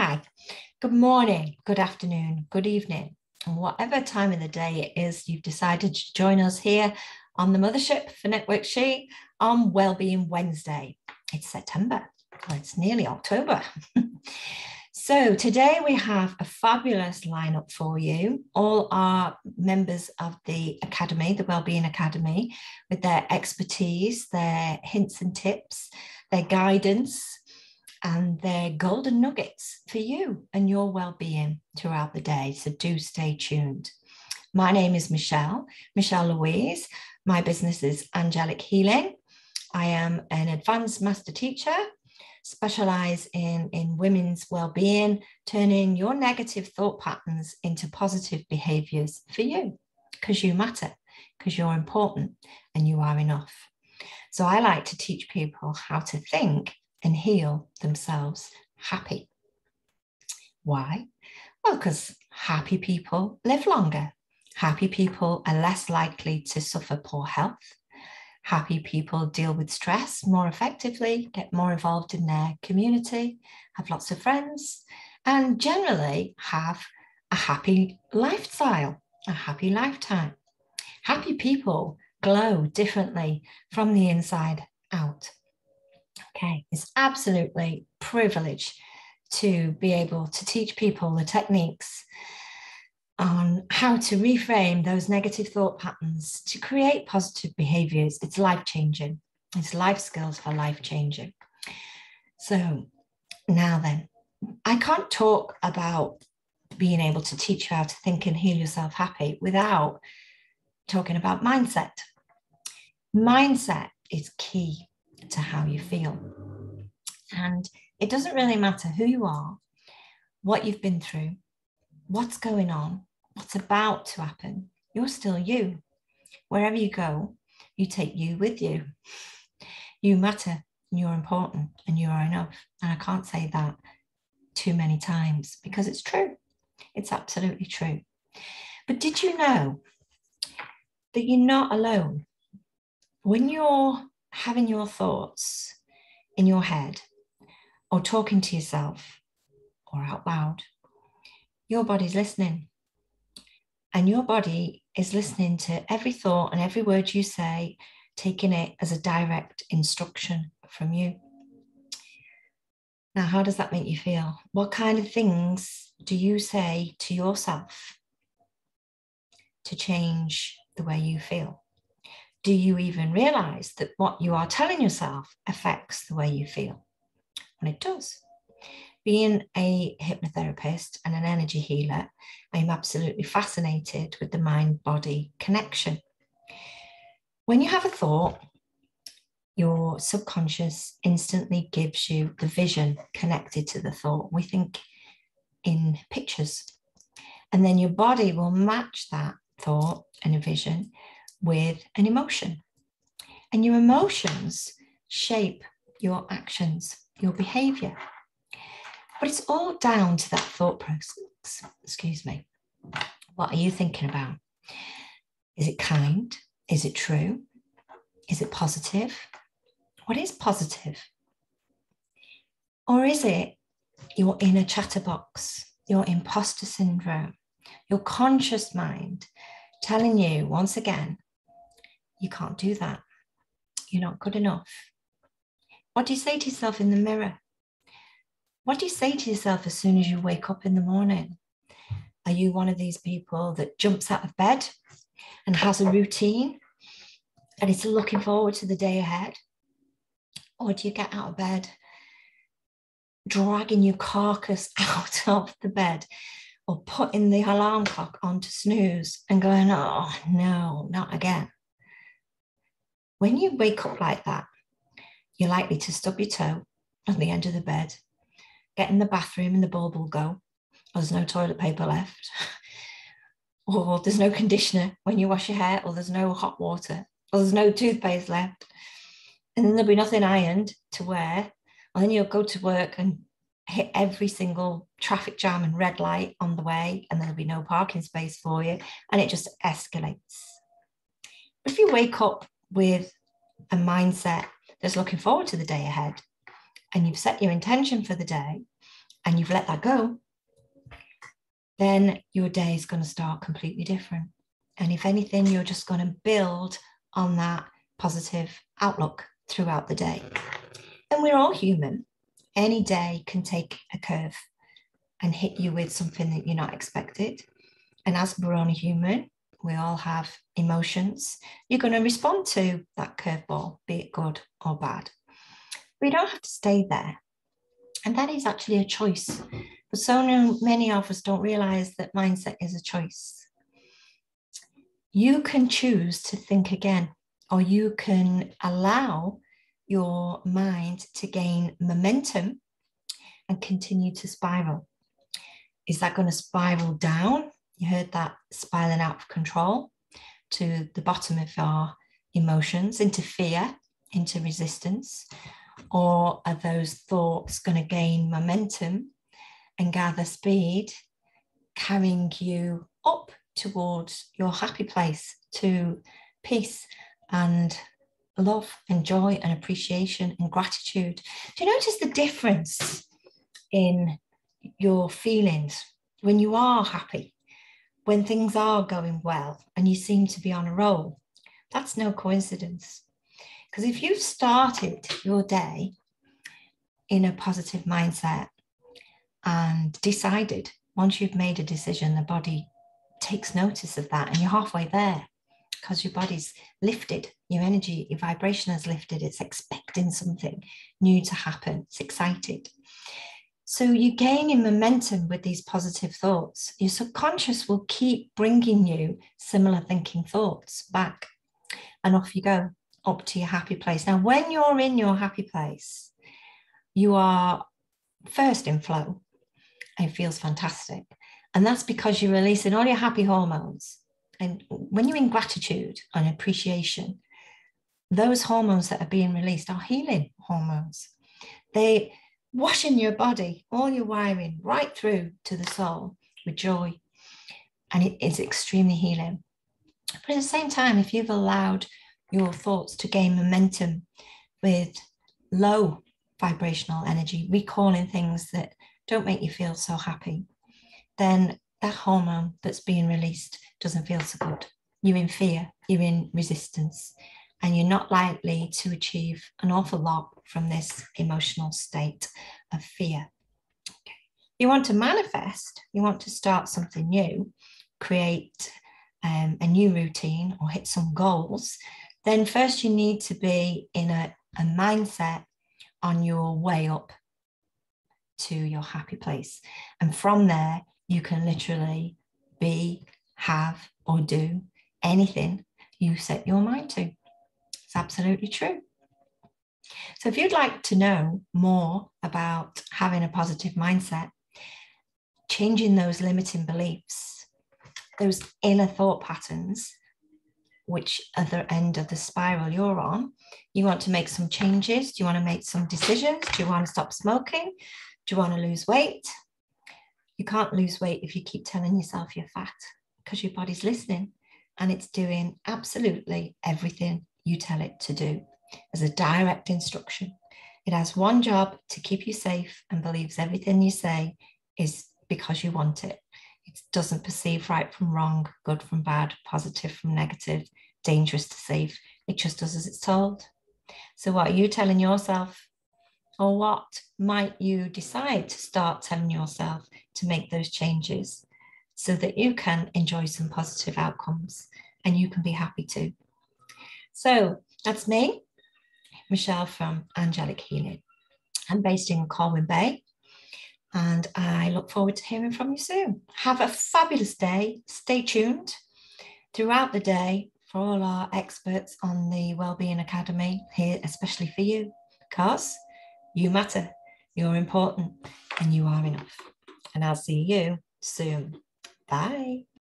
Hi, good morning, good afternoon, good evening, and whatever time of the day it is you've decided to join us here on the mothership for Network She on Wellbeing Wednesday. It's September, well, it's nearly October. so today we have a fabulous lineup for you. All our members of the Academy, the Wellbeing Academy, with their expertise, their hints and tips, their guidance, and they're golden nuggets for you and your well-being throughout the day. So do stay tuned. My name is Michelle, Michelle Louise. My business is Angelic Healing. I am an advanced master teacher, specialize in, in women's well-being, turning your negative thought patterns into positive behaviors for you, because you matter, because you're important and you are enough. So I like to teach people how to think and heal themselves happy. Why? Well, because happy people live longer. Happy people are less likely to suffer poor health. Happy people deal with stress more effectively, get more involved in their community, have lots of friends, and generally have a happy lifestyle, a happy lifetime. Happy people glow differently from the inside out. Okay, it's absolutely privilege to be able to teach people the techniques on how to reframe those negative thought patterns to create positive behaviors. It's life changing. It's life skills for life changing. So now then, I can't talk about being able to teach you how to think and heal yourself happy without talking about mindset. Mindset is key to how you feel. And it doesn't really matter who you are, what you've been through, what's going on, what's about to happen. You're still you. Wherever you go, you take you with you. You matter, and you're important, and you are enough. And I can't say that too many times because it's true. It's absolutely true. But did you know that you're not alone? When you're having your thoughts in your head or talking to yourself or out loud, your body's listening. And your body is listening to every thought and every word you say, taking it as a direct instruction from you. Now, how does that make you feel? What kind of things do you say to yourself to change the way you feel? Do you even realize that what you are telling yourself affects the way you feel? And it does. Being a hypnotherapist and an energy healer, I'm absolutely fascinated with the mind body connection. When you have a thought, your subconscious instantly gives you the vision connected to the thought. We think in pictures. And then your body will match that thought and a vision with an emotion. And your emotions shape your actions, your behavior. But it's all down to that thought process. Excuse me. What are you thinking about? Is it kind? Is it true? Is it positive? What is positive? Or is it your inner chatterbox, your imposter syndrome, your conscious mind telling you once again you can't do that. You're not good enough. What do you say to yourself in the mirror? What do you say to yourself as soon as you wake up in the morning? Are you one of these people that jumps out of bed and has a routine and is looking forward to the day ahead? Or do you get out of bed dragging your carcass out of the bed or putting the alarm clock on to snooze and going, oh no, not again? When you wake up like that, you're likely to stub your toe on the end of the bed, get in the bathroom and the bulb will go, or there's no toilet paper left, or there's no conditioner when you wash your hair, or there's no hot water, or there's no toothpaste left. And then there'll be nothing ironed to wear. And then you'll go to work and hit every single traffic jam and red light on the way, and there'll be no parking space for you. And it just escalates. If you wake up with a mindset that's looking forward to the day ahead and you've set your intention for the day and you've let that go, then your day is going to start completely different. And if anything, you're just going to build on that positive outlook throughout the day. And we're all human. Any day can take a curve and hit you with something that you're not expected. And as we're only human, we all have emotions. You're going to respond to that curveball, be it good or bad. We don't have to stay there. And that is actually a choice. But so many of us don't realize that mindset is a choice. You can choose to think again, or you can allow your mind to gain momentum and continue to spiral. Is that going to spiral down? You heard that spiraling out of control to the bottom of our emotions, into fear, into resistance? Or are those thoughts going to gain momentum and gather speed, carrying you up towards your happy place to peace and love and joy and appreciation and gratitude? Do you notice the difference in your feelings when you are happy, when things are going well and you seem to be on a roll? That's no coincidence. Because if you've started your day in a positive mindset and decided, once you've made a decision, the body takes notice of that and you're halfway there because your body's lifted, your energy, your vibration has lifted, it's expecting something new to happen, it's excited. So you're gaining momentum with these positive thoughts. Your subconscious will keep bringing you similar thinking thoughts back, and off you go up to your happy place. Now, when you're in your happy place, you are first in flow. It feels fantastic. And that's because you're releasing all your happy hormones. And when you're in gratitude and appreciation, those hormones that are being released are healing hormones. They washing your body, all your wiring right through to the soul with joy. And it is extremely healing. But at the same time, if you've allowed your thoughts to gain momentum with low vibrational energy, recalling things that don't make you feel so happy, then that hormone that's being released doesn't feel so good. You're in fear, you're in resistance, and you're not likely to achieve an awful lot from this emotional state of fear. Okay. You want to manifest, you want to start something new, create um, a new routine or hit some goals, then first you need to be in a, a mindset on your way up to your happy place. And from there, you can literally be, have, or do anything you set your mind to. It's absolutely true. So, if you'd like to know more about having a positive mindset, changing those limiting beliefs, those inner thought patterns, which other end of the spiral you're on. You want to make some changes. Do you want to make some decisions? Do you want to stop smoking? Do you want to lose weight? You can't lose weight if you keep telling yourself you're fat because your body's listening and it's doing absolutely everything you tell it to do as a direct instruction. It has one job to keep you safe and believes everything you say is because you want it. It doesn't perceive right from wrong, good from bad, positive from negative, dangerous to safe. It just does as it's told. So, what are you telling yourself? Or what might you decide to start telling yourself to make those changes so that you can enjoy some positive outcomes and you can be happy too? So, that's me, Michelle from Angelic Healing. I'm based in Colwyn Bay and I look forward to hearing from you soon. Have a fabulous day. Stay tuned throughout the day for all our experts on the Wellbeing Academy here, especially for you, because you matter, you're important, and you are enough. And I'll see you soon. Bye.